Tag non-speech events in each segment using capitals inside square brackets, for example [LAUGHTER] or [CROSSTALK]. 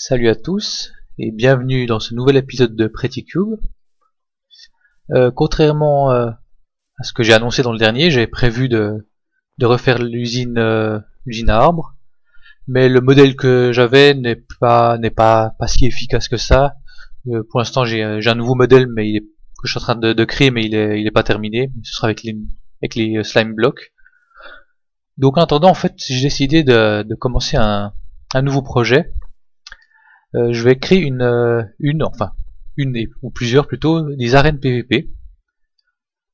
Salut à tous et bienvenue dans ce nouvel épisode de Pretty Cube. Euh, contrairement euh, à ce que j'ai annoncé dans le dernier, j'avais prévu de, refaire l'usine euh, à arbres, mais le modèle que j'avais n'est pas n'est si efficace que ça. Euh, pour l'instant, j'ai un nouveau modèle, mais il est que je suis en train de, de créer, mais il est il est pas terminé. Ce sera avec les slime blocks. Donc en attendant, en fait, j'ai décidé de, commencer un nouveau projet. Euh, je vais créer une, euh, une, enfin, une ou plusieurs plutôt, des arènes PVP.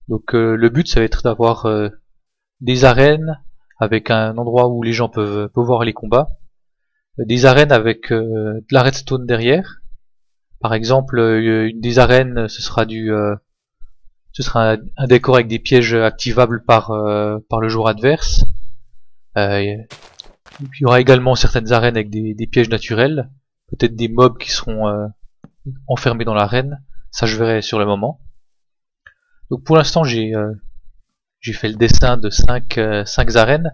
Donc euh, le but, ça va être d'avoir des arènes avec un endroit où les gens peuvent, peuvent voir les combats, des arènes avec de la redstone derrière. Par exemple, une des arènes, ce sera du, ce sera un, décor avec des pièges activables par par le joueur adverse. Euh, il y aura également certaines arènes avec des, pièges naturels, peut-être des mobs qui seront euh, enfermés dans l'arène, ça je verrai sur le moment. Donc pour l'instant j'ai euh, fait le dessin de 5 cinq arènes,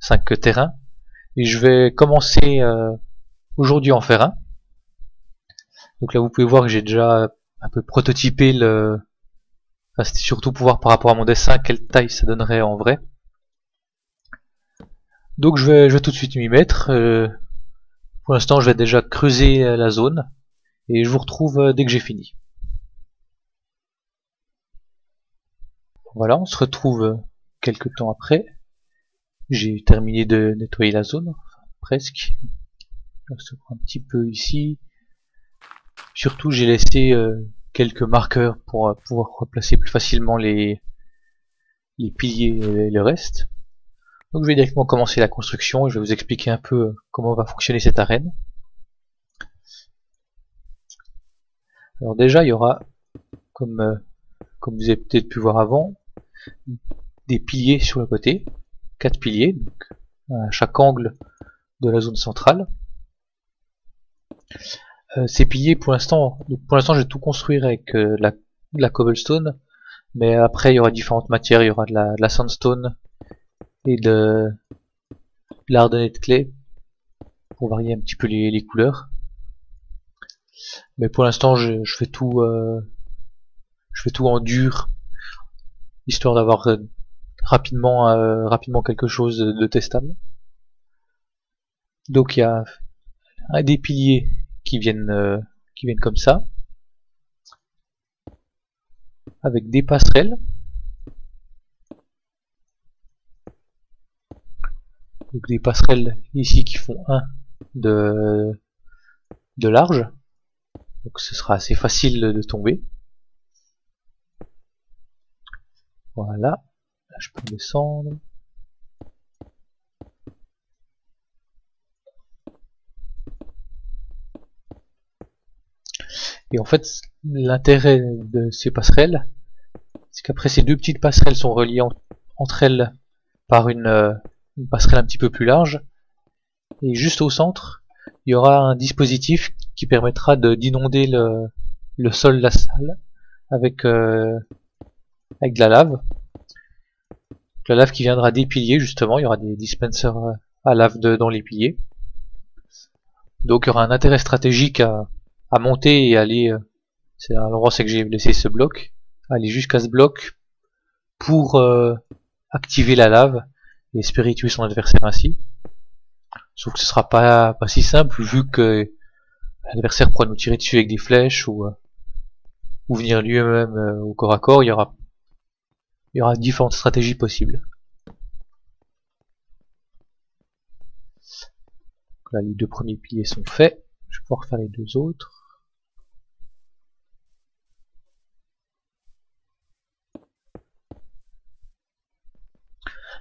5 terrains, et je vais commencer aujourd'hui en faire un. Donc là vous pouvez voir que j'ai déjà un peu prototypé le... Enfin, c'était surtout pour voir par rapport à mon dessin quelle taille ça donnerait en vrai. Donc je vais, je vais tout de suite m'y mettre. Euh, pour l'instant, je vais déjà creuser la zone et je vous retrouve euh, dès que j'ai fini. Voilà, on se retrouve euh, quelques temps après. J'ai terminé de nettoyer la zone, presque. un petit peu ici. Surtout, j'ai laissé quelques marqueurs pour pouvoir replacer plus facilement les, les piliers et le reste. Donc je vais directement commencer la construction et je vais vous expliquer un peu euh, comment va fonctionner cette arène. Alors déjà il y aura, comme, euh, comme vous avez peut-être pu voir avant, des piliers sur le côté, quatre piliers, donc à chaque angle de la zone centrale. Euh, ces piliers pour l'instant, pour l'instant je vais tout construire avec la, de la cobblestone, mais après il y aura différentes matières, il y aura de la, de la sandstone, et de l'ardonnette de clé pour varier un petit peu les, couleurs. Mais pour l'instant, je, fais tout, euh, je fais tout en dur, histoire d'avoir euh, rapidement, euh, rapidement quelque chose de, testable. Donc il y a des piliers qui viennent, qui viennent comme ça, avec des passerelles donc des passerelles ici qui font 1 de, large. Donc ce sera assez facile de tomber. Voilà. Là je peux descendre. Et en fait l'intérêt de ces passerelles c'est qu'après ces deux petites passerelles sont reliées entre elles par une, euh, une passerelle un petit peu plus large. Et juste au centre, il y aura un dispositif qui permettra d'inonder le, le, sol de la salle avec, euh, avec de la lave. La lave qui viendra des piliers justement, il y aura des dispensers à lave dans les piliers. Donc il y aura un intérêt stratégique à, à monter et aller, euh, c'est à l'endroit c'est que j'ai laissé ce bloc, aller jusqu'à ce bloc pour euh, activer la lave et espérer tuer son adversaire ainsi. Sauf que ce sera pas, pas si simple vu que l'adversaire pourra nous tirer dessus avec des flèches ou, euh, ou venir lui-même euh, au corps à corps, il y aura il y aura différentes stratégies possibles. Là les deux premiers piliers sont faits, je vais pouvoir faire les deux autres.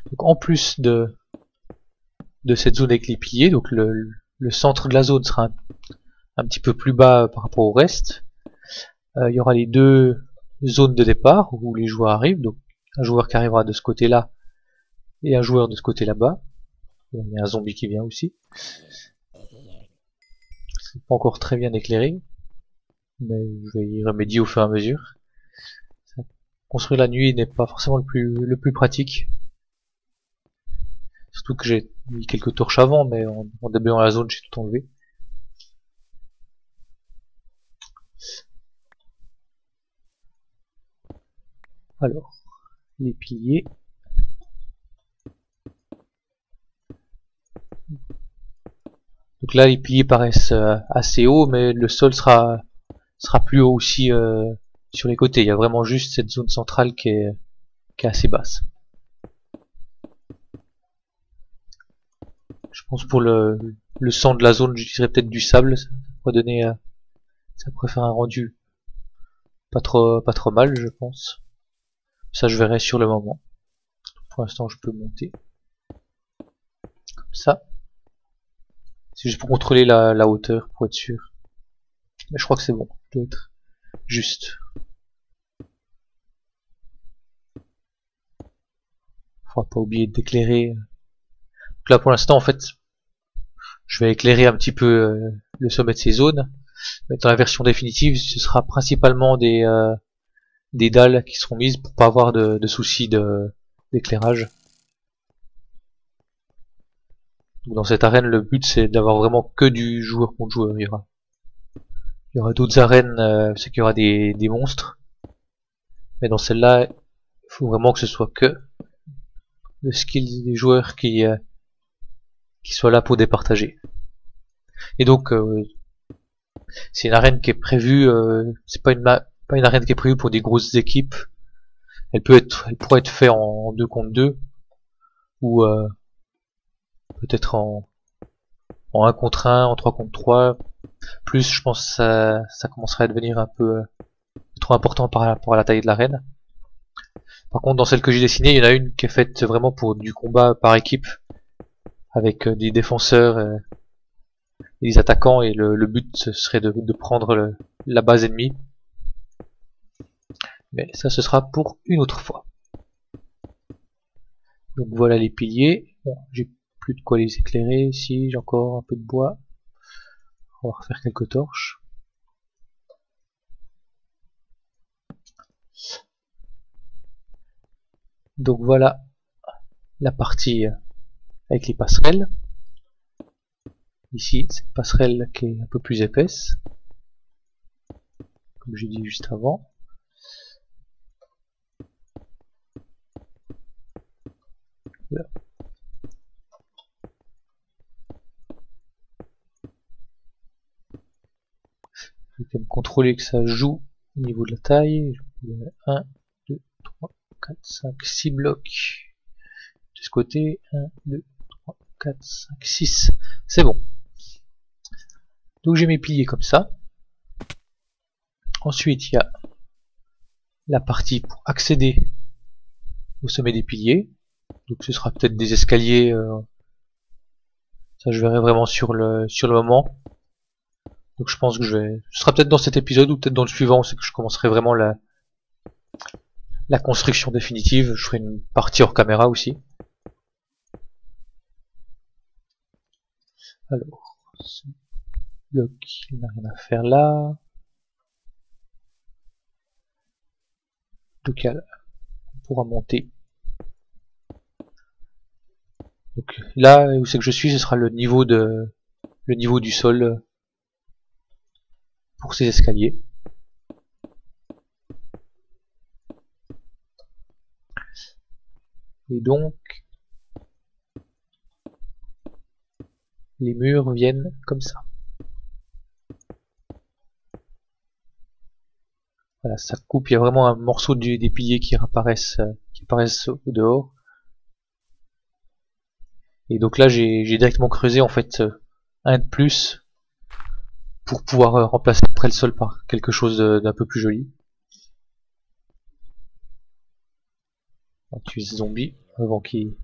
Donc en plus de, cette zone avec les piliers, donc le, centre de la zone sera un, petit peu plus bas par rapport au reste. Euh, il y aura les deux zones de départ où les joueurs arrivent, donc un joueur qui arrivera de ce côté-là et un joueur de ce côté là-bas. Il y a un zombie qui vient aussi. C'est pas encore très bien éclairé, mais je vais y remédier au fur et à mesure. Construire la nuit n'est pas forcément le plus pratique. Surtout que j'ai mis quelques torches avant, mais en, débutant la zone, j'ai tout enlevé. Alors, les piliers. Donc là, les piliers paraissent euh, assez hauts, mais le sol sera, sera plus haut aussi euh, sur les côtés. Il y a vraiment juste cette zone centrale qui est, qui est assez basse. Je pense pour le, le centre de la zone, j'utiliserai peut-être du sable. Ça pourrait donner, euh, ça pourrait faire un rendu pas trop, pas trop mal, je pense. Ça, je verrai sur le moment. Pour l'instant, je peux monter comme ça. C'est juste pour contrôler la, hauteur, pour être sûr. Mais je crois que c'est bon. doit être juste. Faudra pas oublier d'éclairer. Là, pour l'instant, en fait, je vais éclairer un petit peu euh, le sommet de ces zones. Mais dans la version définitive, ce sera principalement des, euh, des dalles qui seront mises pour pas avoir de, de soucis d'éclairage. Dans cette arène, le but c'est d'avoir vraiment que du joueur contre joueur. Il y aura, aura d'autres arènes, euh, c'est qu'il y aura des, des monstres. Mais dans celle-là, il faut vraiment que ce soit que le skill des joueurs qui, euh, qui soit là pour départager. Et donc, euh, c'est une arène qui est prévue, euh, c'est pas une pas une arène qui est prévue pour des grosses équipes. Elle peut être, elle pourrait être faite en 2 contre 2 ou euh, peut-être en en 1 contre 1, en 3 contre 3. Plus, je pense, ça, ça commencerait à devenir un peu euh, trop important par rapport à la taille de l'arène. Par contre, dans celle que j'ai dessinée, il y en a une qui est faite vraiment pour du combat par équipe, avec euh, des défenseurs et des attaquants, et le, but serait de, prendre la base ennemie. Mais ça, ce sera pour une autre fois. Donc voilà les piliers. Bon, j'ai plus de quoi les éclairer ici, j'ai encore un peu de bois. On va refaire quelques torches. Donc voilà la partie avec les passerelles. Ici, c'est une passerelle qui est un peu plus épaisse, comme j'ai dit juste avant. Je vais contrôler que ça joue au niveau de la taille. 1, 2, 3, 4, 5, 6 blocs de ce côté. 1, 2, 3, 4, 5, 6. C'est bon. Donc j'ai mes piliers comme ça. Ensuite, il y a la partie pour accéder au sommet des piliers. Donc ce sera peut-être des escaliers. Euh, ça je verrai vraiment sur le sur le moment. Donc je pense que je vais. Ce sera peut-être dans cet épisode ou peut-être dans le suivant, c'est que je commencerai vraiment la la construction définitive. Je ferai une partie hors caméra aussi. Alors, ce bloc, il n'a rien à faire là. Donc on pourra monter. Là où c'est que je suis, ce sera le niveau de le niveau du sol pour ces escaliers. Et donc les murs viennent comme ça. Voilà, ça coupe, il y a vraiment un morceau des piliers qui apparaissent, euh, qui apparaissent au dehors. Et donc là, j'ai directement creusé en fait euh, un de plus pour pouvoir euh, remplacer après le sol par quelque chose d'un peu plus joli. On ce zombie avant qu'il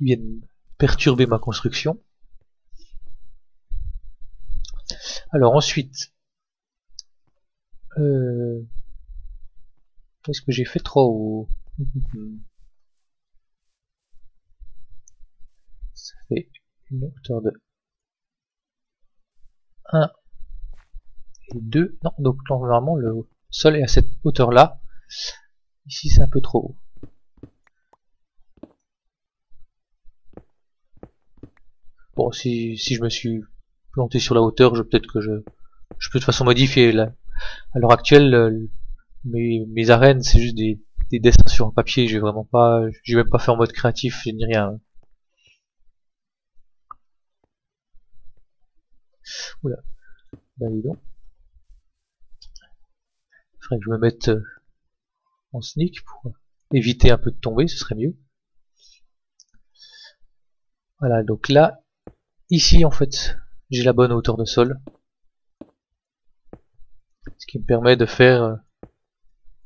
vienne perturber ma construction. Alors ensuite, euh, est-ce que j'ai fait trop haut? Ça fait une hauteur de 1 et 2. Non, donc normalement le sol est à cette hauteur là. Ici c'est un peu trop haut. Bon, si, si je me suis sur la hauteur, je peut-être que je, peux de toute façon modifier. À l'heure actuelle, mes, mes arènes, c'est juste des, des dessins sur un papier, j'ai vraiment pas, j'ai même pas fait en mode créatif, ni rien. Oula, bah dis donc. Faudrait que je me mette euh, en sneak pour éviter un peu de tomber, ce serait mieux. Voilà, donc là, ici en fait, j'ai la bonne hauteur de sol. Ce qui me permet de faire euh,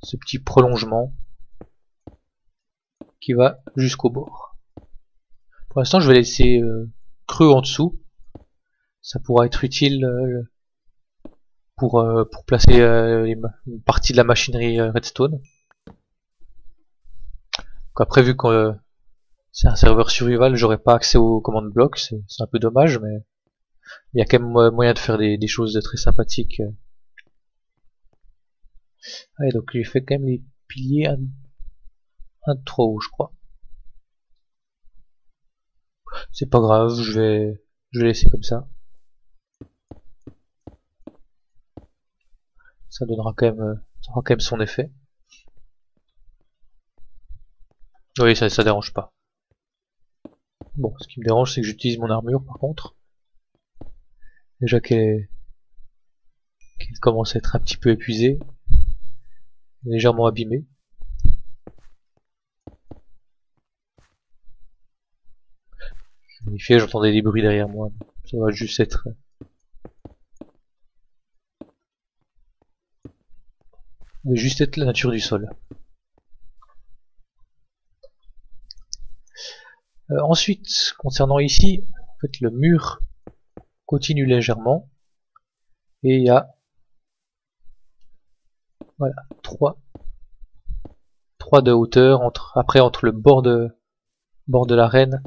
ce petit prolongement qui va jusqu'au bord. Pour l'instant, je vais laisser euh, creux en dessous. Ça pourra être utile euh, pour, pour placer une partie de la machinerie redstone. après, vu que c'est un serveur survival, j'aurais pas accès aux commandes blocs, c'est un peu dommage, mais il y a quand même moyen de faire des, choses très sympathiques. Allez, donc j'ai fait quand même les piliers un, un de trop haut, je crois. C'est pas grave, je vais, je vais laisser comme ça. Ça donnera quand même, ça aura quand même son effet. Oui, ça, ça dérange pas. Bon, ce qui me dérange, c'est que j'utilise mon armure par contre. Déjà qu'elle commence à être un petit peu épuisée, légèrement abîmée. Je j'entendais des bruits derrière moi. Ça va juste être... Va juste être la nature du sol. Euh, ensuite, concernant ici, en fait, le mur continue légèrement et il y a voilà trois trois de hauteur entre après entre le bord de bord de l'arène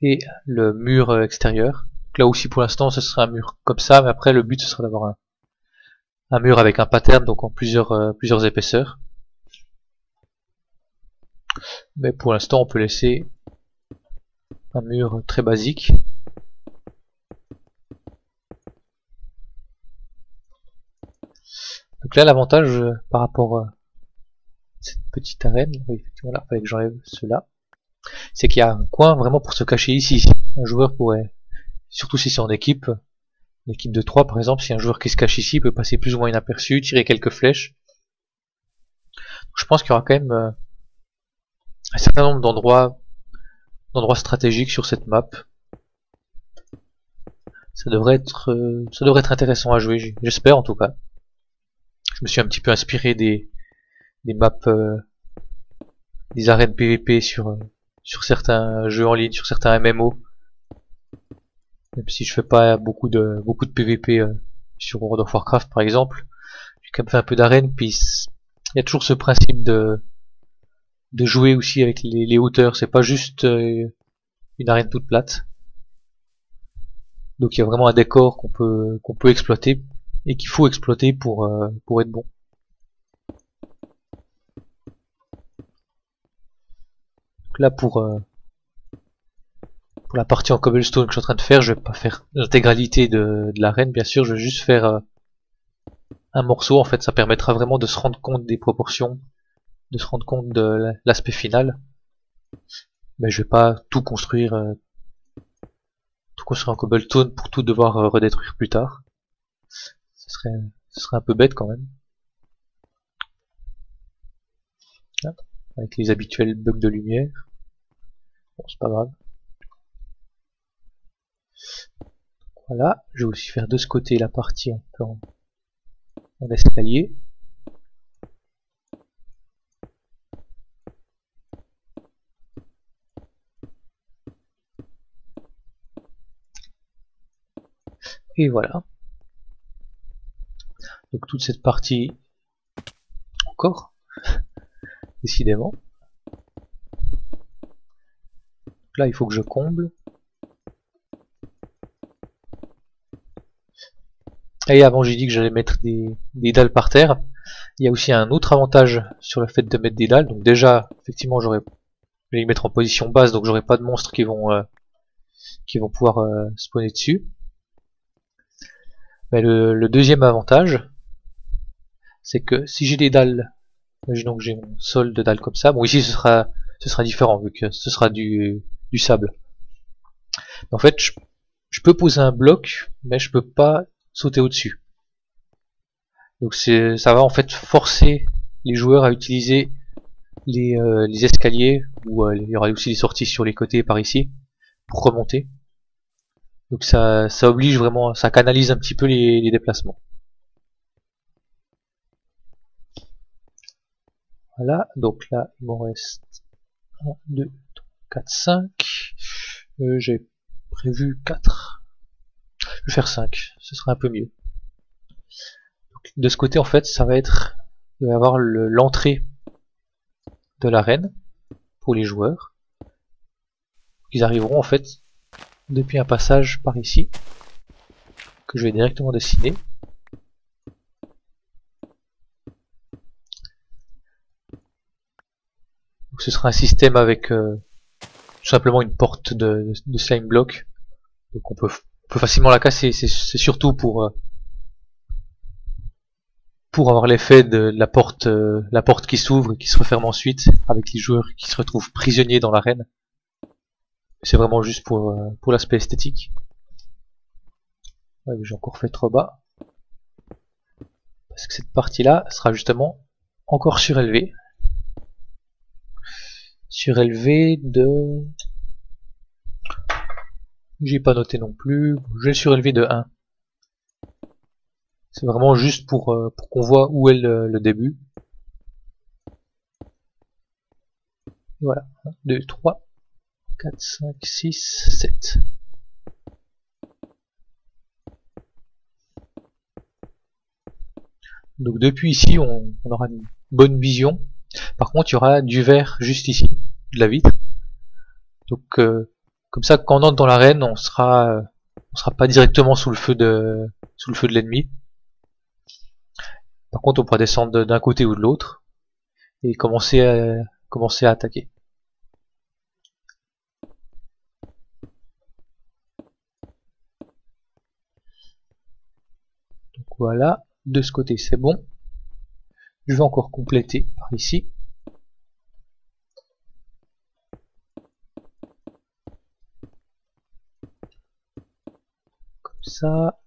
et le mur extérieur. là aussi pour l'instant ce sera un mur comme ça, mais après le but ce sera d'avoir un, mur avec un pattern donc en plusieurs euh, plusieurs épaisseurs. Mais pour l'instant on peut laisser un mur très basique. Donc là l'avantage euh, par rapport à cette petite arène, oui effectivement là, fallait que j'enlève cela, c'est qu'il y a un coin vraiment pour se cacher ici. Un joueur pourrait, surtout si c'est en équipe, une équipe de 3 par exemple, si un joueur qui se cache ici peut passer plus ou moins inaperçu, tirer quelques flèches. je pense qu'il y aura quand même euh, un certain nombre d'endroits endroit stratégique sur cette map. Ça devrait être, euh, ça devrait être intéressant à jouer, j'espère en tout cas. Je me suis un petit peu inspiré des, des maps, euh, des arènes PVP sur, euh, sur certains jeux en ligne, sur certains MMO. Même si je fais pas beaucoup de, beaucoup de PVP sur World of Warcraft par exemple, j'ai quand même fait un peu d'arène, puis il y a toujours ce principe de, de jouer aussi avec les, hauteurs. C'est pas juste euh, une arène toute plate. Donc il y a vraiment un décor qu'on peut qu'on peut exploiter et qu'il faut exploiter pour euh, pour être bon. Donc là pour euh, pour la partie en cobblestone que je suis en train de faire, je vais pas faire l'intégralité de, de l'arène bien sûr, je vais juste faire un morceau en fait, ça permettra vraiment de se rendre compte des proportions de se rendre compte de l'aspect final. Mais je vais pas tout construire euh, tout construire en cobblestone pour tout devoir euh, redétruire plus tard. Ce serait, un peu bête quand même. avec les habituels bugs de lumière. Bon, c'est pas grave. Voilà, je vais aussi faire de ce côté la partie un peu en escalier. Et voilà. Donc toute cette partie encore, [LAUGHS] décidément. là, il faut que je comble. Et avant, j'ai dit que j'allais mettre des, dalles par terre. Il y a aussi un autre avantage sur le fait de mettre des dalles. Donc déjà, effectivement, j'aurais, je vais les mettre en position basse, donc j'aurai pas de monstres qui vont, euh, qui vont pouvoir euh, spawner dessus. Mais le, deuxième avantage, c'est que si j'ai des dalles Imaginons que j'ai mon sol de dalle comme ça. Bon ici ce sera ce sera différent vu que ce sera du, du sable. En fait, je, je peux poser un bloc, mais je peux pas sauter au-dessus. Donc ça va en fait forcer les joueurs à utiliser les, euh, les escaliers, ou euh, il y aura aussi des sorties sur les côtés par ici, pour remonter. Donc ça, ça oblige vraiment, ça canalise un petit peu les déplacements. Voilà, donc là il m'en reste 1, 2, 3, 4, 5. Euh, J'ai prévu 4. Je vais faire 5, ce sera un peu mieux. De ce côté en fait ça va être, il va y avoir l'entrée de l'arène pour les joueurs. Ils arriveront en fait depuis un passage par ici que je vais directement dessiner. Ce sera un système avec euh, tout simplement une porte de, de, slime block. Donc on peut, facilement la casser. C'est surtout pour euh, pour avoir l'effet de la porte, euh, la porte qui s'ouvre et qui se referme ensuite, avec les joueurs qui se retrouvent prisonniers dans l'arène. C'est vraiment juste pour, pour l'aspect esthétique. Ouais, J'ai encore fait trop bas. Parce que cette partie-là sera justement encore surélevée. Surélevée de... J'ai pas noté non plus. Je vais surélever de 1. C'est vraiment juste pour, euh, pour qu'on voit où est le, début. Voilà. 1, 2, 3, 4, 5, 6, 7. Donc depuis ici, on, aura une bonne vision. Par contre, il y aura du verre juste ici, de la vitre. Donc euh, comme ça, quand on entre dans l'arène, on sera, euh, on sera pas directement sous le feu de, sous le feu de l'ennemi. Par contre, on pourra descendre d'un côté ou de l'autre et commencer à, commencer à attaquer. Voilà, de ce côté c'est bon. Je vais encore compléter par ici. Comme ça.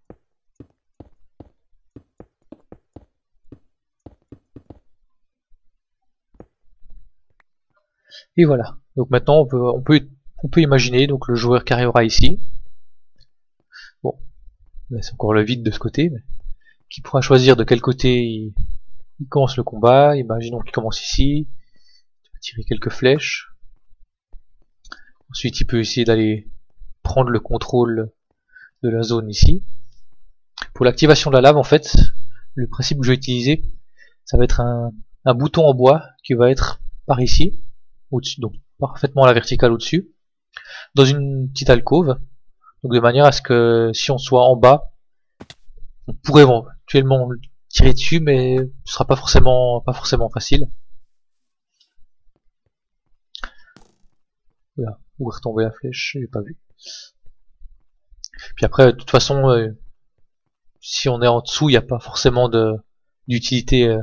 Et voilà. Donc maintenant on peut, on peut, on peut imaginer donc le joueur qui arrivera ici. Bon, c'est encore le vide de ce côté, mais qui pourra choisir de quel côté il, commence le combat. Imaginons qu'il commence ici. Il va tirer quelques flèches. Ensuite il peut essayer d'aller prendre le contrôle de la zone ici. Pour l'activation de la lave en fait, le principe que je vais utiliser, ça va être un, bouton en bois qui va être par ici au-dessus, donc parfaitement à la verticale au-dessus, dans une petite alcôve, donc de manière à ce que si on soit en bas, on pourrait éventuellement tirer dessus, mais ce sera pas forcément pas forcément facile. Voilà, où est retombée la flèche, j'ai pas vu. Puis après, de toute façon, euh, si on est en dessous, il n'y a pas forcément d'utilité euh,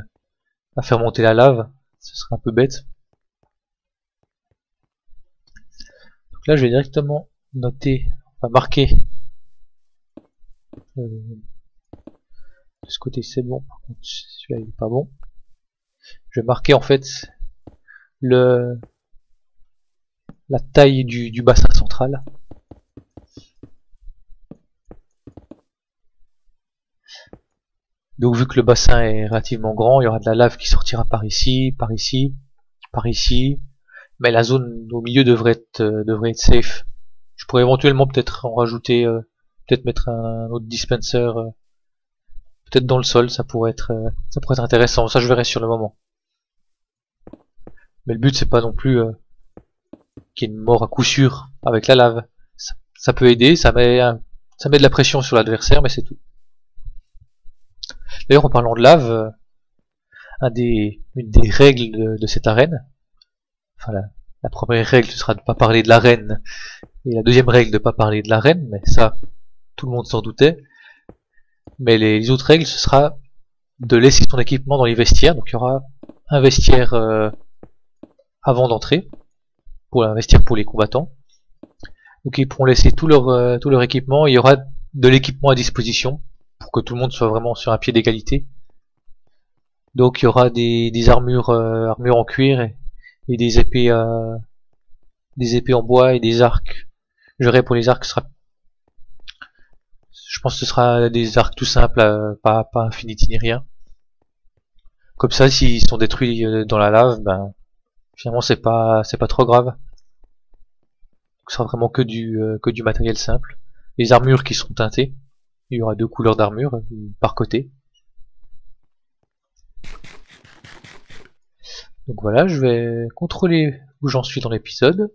à faire monter la lave, ce serait un peu bête. là je vais directement noter, enfin marquer euh, de ce côté c'est bon, par contre celui-là il est pas bon. Je vais marquer en fait le la taille du bassin central. Donc vu que le bassin est relativement grand, il y aura de la lave qui sortira par ici, par ici, par ici, mais la zone au milieu devrait être euh, safe. Je pourrais éventuellement peut-être en rajouter, euh, peut-être mettre un, autre dispenser, euh, peut-être dans le sol, ça pourrait être ça pourrait être intéressant. Ça je verrai sur le moment. Mais le but c'est pas non plus qu'il y ait une mort à coup sûr avec la lave. Ça, peut aider, ça met de la pression sur l'adversaire, mais c'est tout. D'ailleurs en parlant de lave, des, une des règles de cette arène, enfin la, première règle ce sera de ne pas parler de la reine et la deuxième règle de ne pas parler de la reine mais ça tout le monde s'en doutait. Mais les, autres règles ce sera de laisser son équipement dans les vestiaires. Donc il y aura un vestiaire avant d'entrer, pour pour les combattants. Donc ils pourront laisser leur, tout leur équipement, il y aura de l'équipement à disposition, pour que tout le monde soit vraiment sur un pied d'égalité. Donc il y aura des, armures, armures en cuir et, des épées des épées en bois et des arcs. J'aurai pour les arcs je pense que ce sera des arcs tout simples, euh, pas, pas infinity ni rien. Comme ça, s'ils sont détruits euh, dans la lave, ben finalement c'est pas c'est pas trop grave. Ce sera vraiment que du euh, que du matériel simple. Les armures qui seront teintées, il y aura deux couleurs d'armure par côté. Donc voilà, je vais contrôler où j'en suis dans l'épisode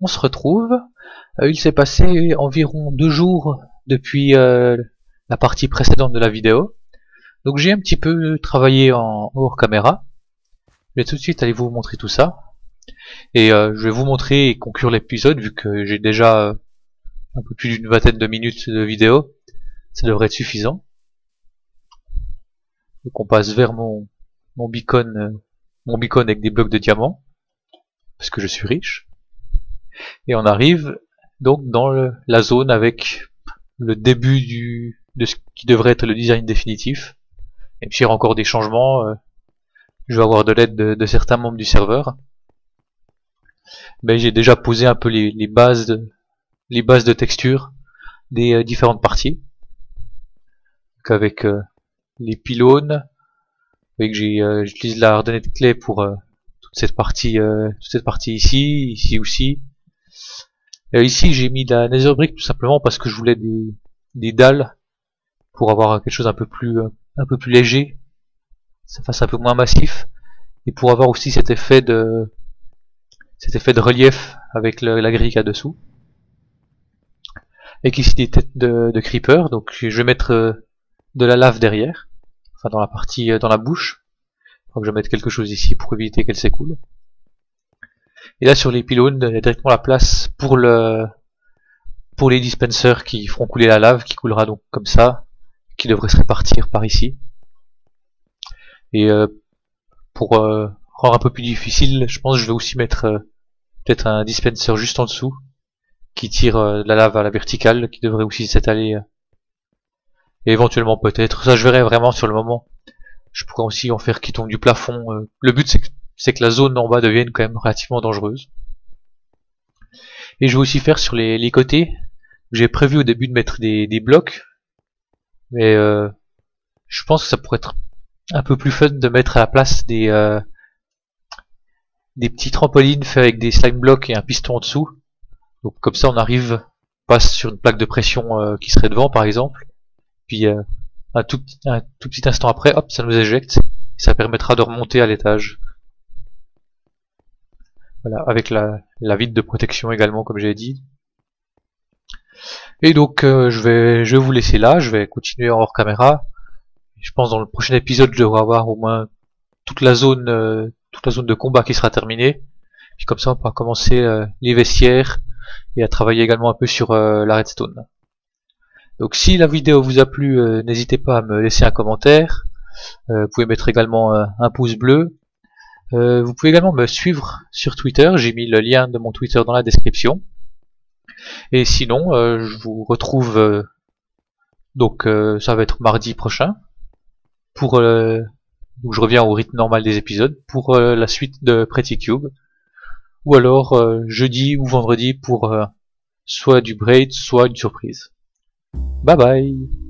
on se retrouve. Euh, il s'est passé environ deux jours depuis euh, la partie précédente de la vidéo. Donc j'ai un petit peu travaillé en hors caméra. Je vais tout de suite aller vous montrer tout ça. Et euh, je vais vous montrer et conclure l'épisode vu que j'ai déjà un peu plus d'une vingtaine de minutes de vidéo. Ça devrait être suffisant. Donc on passe vers mon, mon beacon, mon beacon avec des blocs de diamants. Parce que je suis riche. Et on arrive donc dans la zone avec le début du, de ce qui devrait être le design définitif. Et puis il y aura encore des changements. Euh, je vais avoir de l'aide de, certains membres du serveur. Mais j'ai déjà posé un peu les, bases de, les bases de texture des euh, différentes parties. Donc avec euh, les pylônes, avec j'utilise la de clé pour toute cette partie toute cette partie ici, ici aussi, euh, ici j'ai mis de la nether brick tout simplement parce que je voulais des, des dalles pour avoir quelque chose un peu plus euh, un peu plus léger, ça fasse un peu moins massif et pour avoir aussi cet effet de cet effet de relief avec la grille qu'il y a dessous. Et ici des têtes de, de creeper, donc je vais mettre euh, de la lave derrière, enfin dans la partie dans la bouche. Donc je vais mettre quelque chose ici pour éviter qu'elle s'écoule. Et là sur les pylônes, il y a directement la place pour le pour les dispensers qui feront couler la lave, qui coulera donc comme ça, qui devrait se répartir par ici. Et euh, pour euh, rendre un peu plus difficile, je pense que je vais aussi mettre euh, peut-être un dispenser juste en dessous, qui tire la lave à la verticale, qui devrait aussi s'étaler. et éventuellement peut-être, ça je verrai vraiment sur le moment. Je pourrais aussi en faire qui tombe du plafond. le but c'est que la zone en bas devienne quand même relativement dangereuse. Et je vais aussi faire sur les, côtés. J'ai prévu au début de mettre des, blocs. Mais euh, je pense que ça pourrait être un peu plus fun de mettre à la place des, euh, des petits trampolines faits avec des slime blocks et un piston en dessous. Donc comme ça on arrive, passe sur une plaque de pression euh, qui serait devant par exemple. Puis un tout, un tout petit instant après, hop, ça nous éjecte. Et ça permettra de remonter à l'étage. Voilà, avec la, la vide de protection également, comme j'ai dit. Et donc, euh, je, vais, je vais vous laisser là, je vais continuer hors caméra. Je pense dans le prochain épisode, je devrais avoir au moins toute la zone, euh, toute la zone de combat qui sera terminée. Puis comme ça, on pourra commencer euh, les vestiaires et à travailler également un peu sur la redstone. Donc si la vidéo vous a plu, n'hésitez pas à me laisser un commentaire. vous pouvez mettre également un pouce bleu. Euh, vous pouvez également me suivre sur Twitter, j'ai mis le lien de mon Twitter dans la description. Et sinon, euh, je vous retrouve, euh, donc ça va être mardi prochain, pour où je reviens au rythme normal des épisodes, pour la suite de Pretty Cube, ou alors jeudi ou vendredi pour soit du braid, soit une surprise. Bye bye